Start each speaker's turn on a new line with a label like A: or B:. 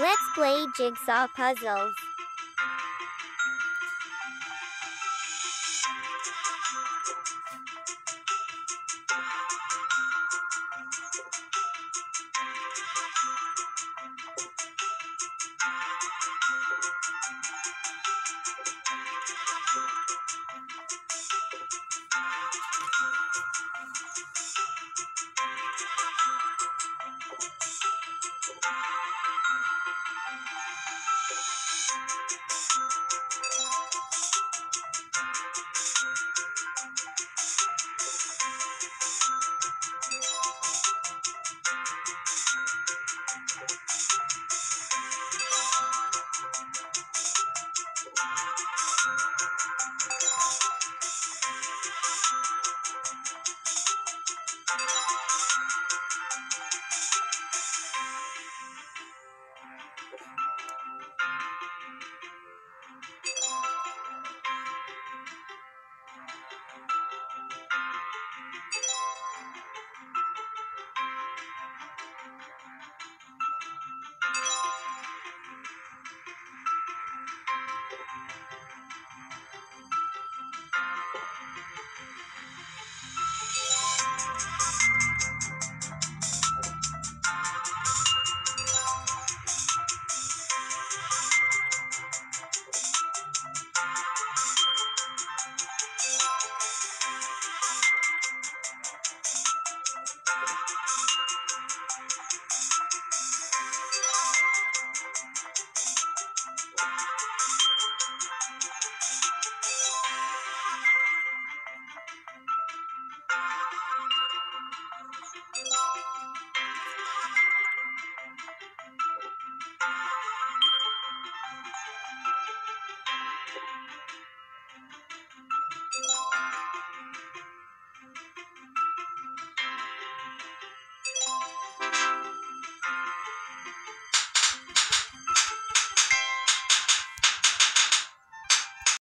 A: Let's play jigsaw puzzles.